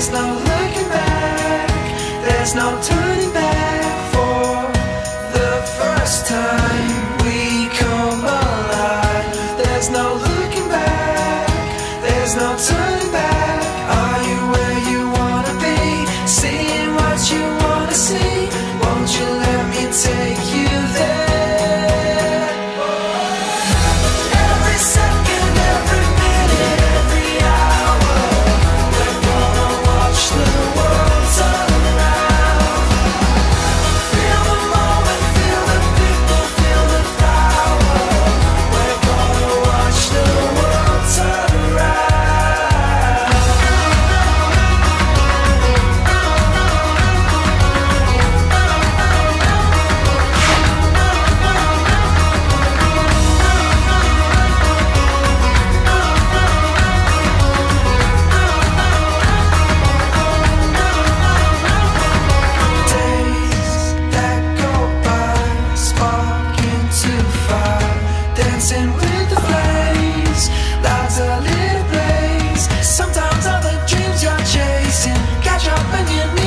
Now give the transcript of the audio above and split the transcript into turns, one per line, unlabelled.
There's no looking back, there's no turning back for the first time we come alive. There's no looking back, there's no turning happening.